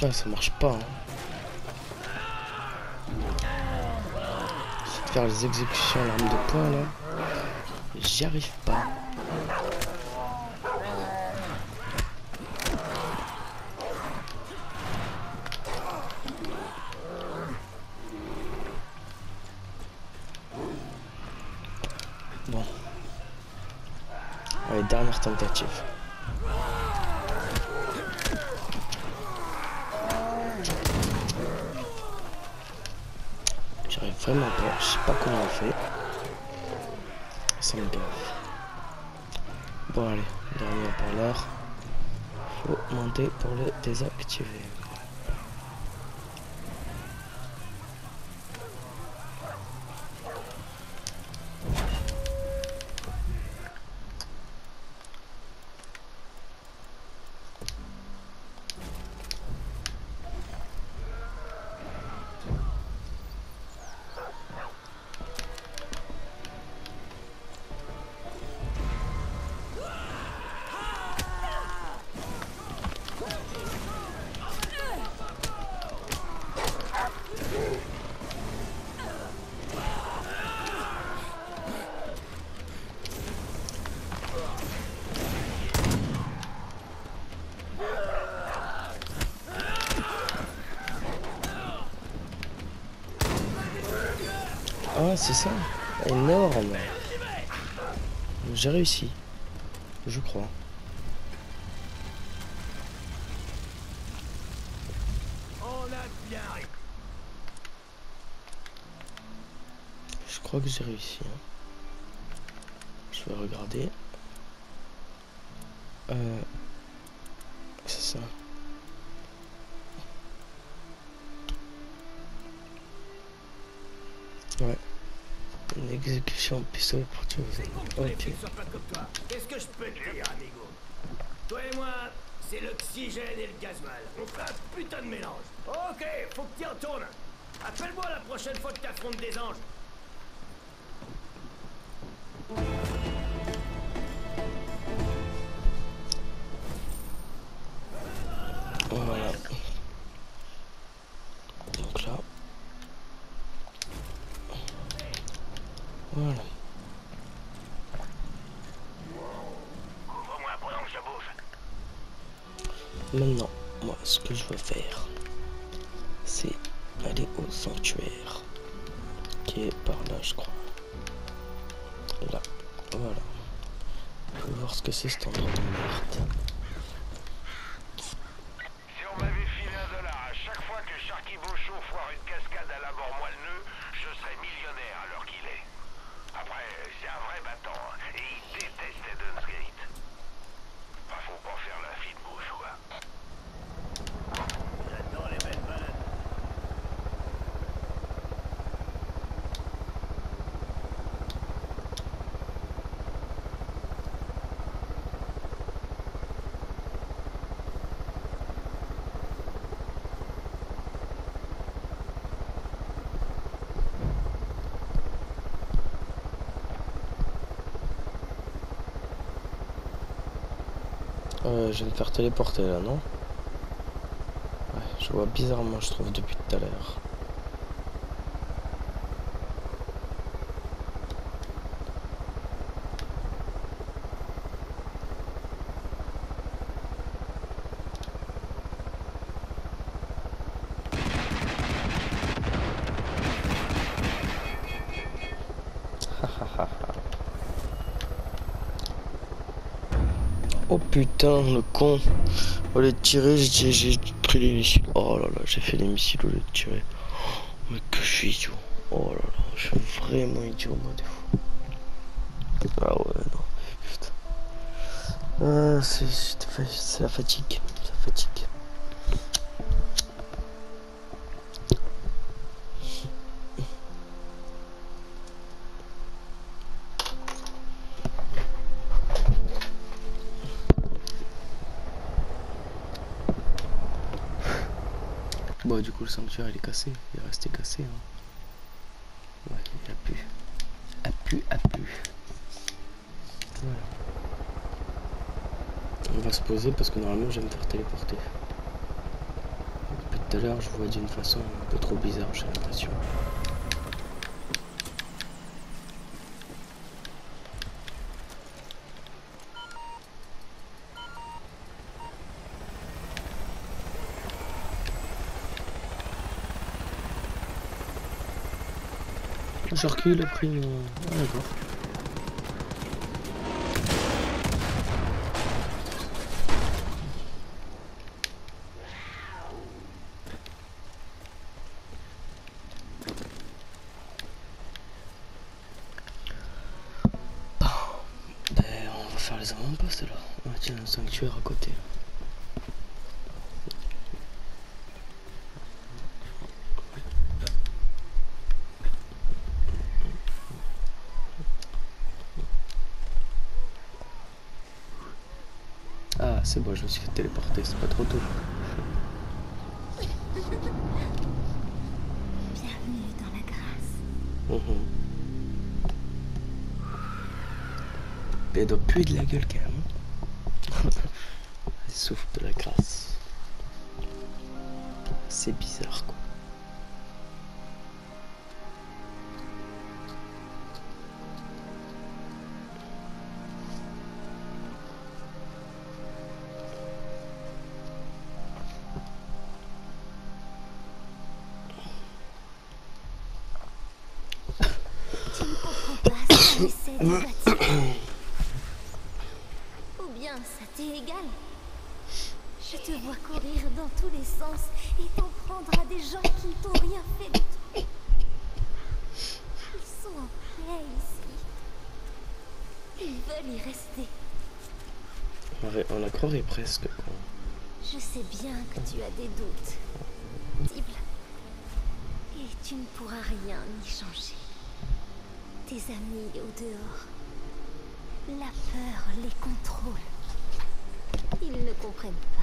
Ça marche pas. Hein. de faire les exécutions à l'arme de poing là. J'y arrive pas. Bon. Dernière tentative. Vraiment pas, je sais pas comment on fait. Ça me gaffe. Bon allez, dernier parleur. Faut monter pour le désactiver. C'est ça. Énorme. J'ai réussi. Je crois. Je crois que j'ai réussi. hein. Je vais regarder. Euh, exécution pistolet pour tuer. Ok. Qu'est-ce que je peux te dire, amigo? Toi et moi, c'est l'oxygène et le gazmal. On fait un putain de mélange. Ok, faut que tu en tournes. Appelle-moi la prochaine fois que t'affrontes des anges. Maintenant, moi, ce que je veux faire, c'est aller au sanctuaire. Qui est par là, je crois. Là. Voilà. On voir ce que c'est cet endroit de. Si on m'avait filé un dollar à chaque fois que Sharky Beauchot foire une cascade à la mort moelleux, je serais millionnaire à l'heure qu'il est. Après, c'est un vrai battant, hein, et il déteste Eden's Gate. Enfin, faut pas faire la fine bouche, quoi. J'adore les belles balades. Euh, je vais me faire téléporter là, non? Ouais, je vois bizarrement, je trouve, depuis tout à l'heure. Oh putain, le con. Au lieu de tirer, j'ai pris les missiles. Oh là là, j'ai fait les missiles au lieu de tirer. Oh, mais que je suis idiot. Oh là là, je suis vraiment idiot, moi, des fois. Ah ouais, non, putain. Ah, c'est la fatigue. C'est la fatigue. Bon, du coup, le sanctuaire il est cassé. Il est resté cassé. Hein. Ouais, il a pu. A pu, a pu. Voilà. On va se poser parce que normalement, je vais me faire téléporter. tout à l'heure, je vois d'une façon un peu trop bizarre, j'ai l'impression. Genre qu'il a pris d'accord. Ben, on va faire les avant-postes là. Ah, tiens, un sanctuaire à côté. Ah, c'est bon, je me suis fait téléporter, c'est pas trop tôt. Bienvenue dans la grâce. Mhm. Elle doit puer de la gueule quand même. Elle souffle de la grâce. C'est bizarre quoi. Pas ce qu'on essaie de. Ou bien ça t'est égal. Je te vois courir dans tous les sens et t'en prendre à des gens qui ne t'ont rien fait du tout. Ils sont en paix ici. Ils veulent y rester. On la croirait presque quoi. Je sais bien que tu as des doutes. Dible. Et tu ne pourras rien y changer. Tes amis au dehors. La peur les contrôle. Ils ne comprennent pas.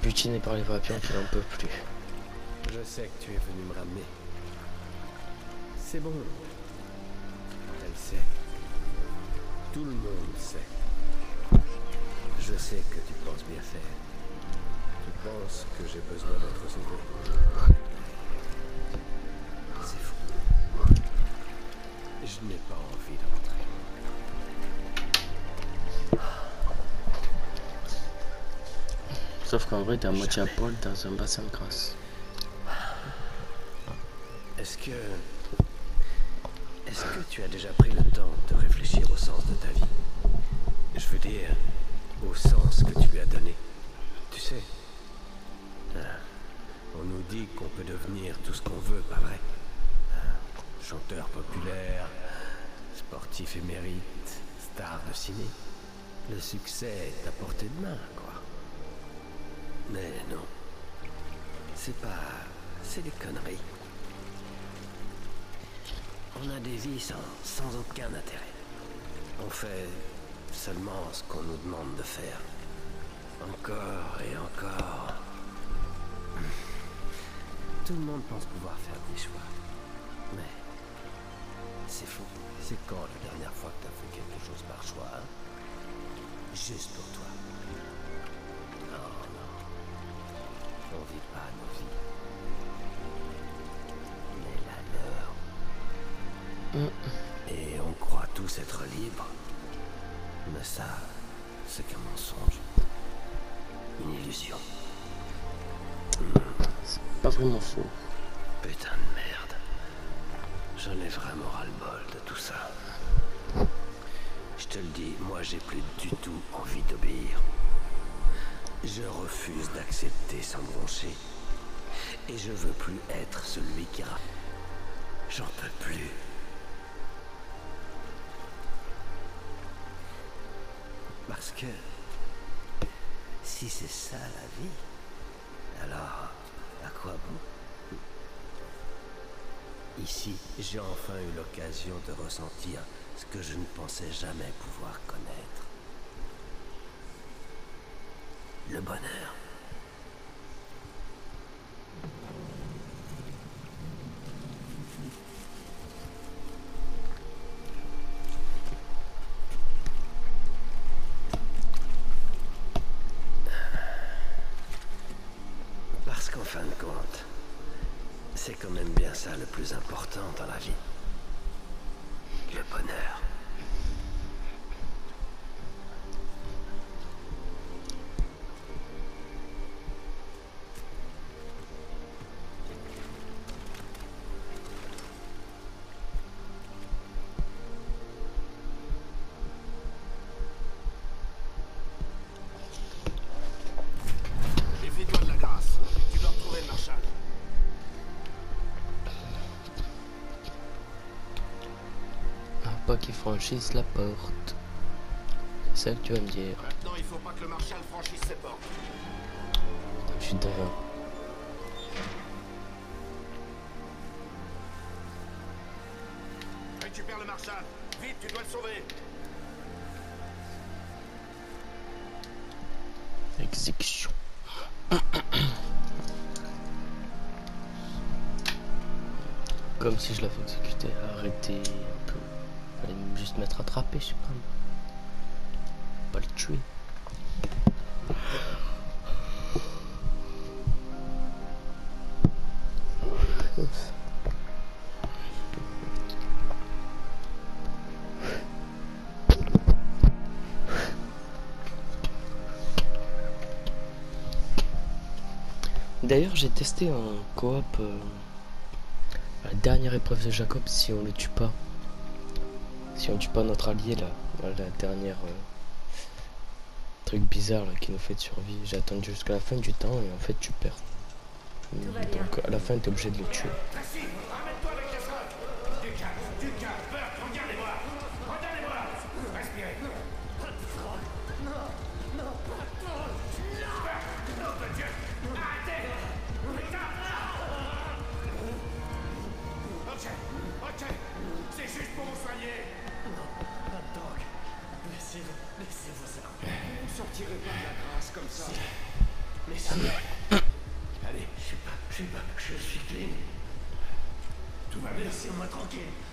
Butiner par les papillons qu'il en peut plus. Je sais que tu es venu me ramener. C'est bon. Elle sait. Tout le monde sait. Je sais que tu penses bien faire. Tu penses que j'ai besoin d'être sauvé. C'est fou. Je n'ai pas envie de rentrer. Sauf qu'en vrai, t'es à moitié à poil dans un bassin de grâce. Est-ce que... Est-ce que tu as déjà pris le temps de réfléchir au sens de ta vie? Je veux dire, au sens que tu lui as donné. Tu sais, hein, on nous dit qu'on peut devenir tout ce qu'on veut, pas vrai? Hein, Chanteur populaire, sportif émérite, star de ciné. Le succès est à portée de main, quoi. Mais non. C'est pas... C'est des conneries. On a des vies sans, sans aucun intérêt. On fait seulement ce qu'on nous demande de faire. Encore et encore. Tout le monde pense pouvoir faire des choix. Mais c'est faux. C'est quand la dernière fois que tu as fait quelque chose par choix hein? Juste pour toi. Mais ça, c'est qu'un mensonge. Une illusion. Pas vraiment faux. Putain de merde. J'en ai vraiment ras-le-bol de tout ça. Je te le dis, moi j'ai plus du tout envie d'obéir. Je refuse d'accepter sans broncher. Et je veux plus être celui qui. J'en peux plus. Parce que si c'est ça la vie, alors à quoi bon? Ici, j'ai enfin eu l'occasion de ressentir ce que je ne pensais jamais pouvoir connaître. Le bonheur. Un pas qui franchisse la porte. C'est ça que tu vas me dire. Maintenant, il faut pas que le marshal franchisse ses portes. Je suis d'accord. Récupère le marshal. Vite, tu dois le sauver. Exécution. Comme si je l'avais exécuté. Arrêtez un peu. Juste m'être attrapé, je sais pas. Pas le tuer. D'ailleurs, j'ai testé en coop euh, la dernière épreuve de Jacob si on le tue pas. Si on tue pas notre allié là, la dernière euh, truc bizarre là qui nous fait de survie. J'ai attendu jusqu'à la fin du temps et en fait tu perds. Donc à la fin t'es obligé de le tuer. Va bien. Laissez-moi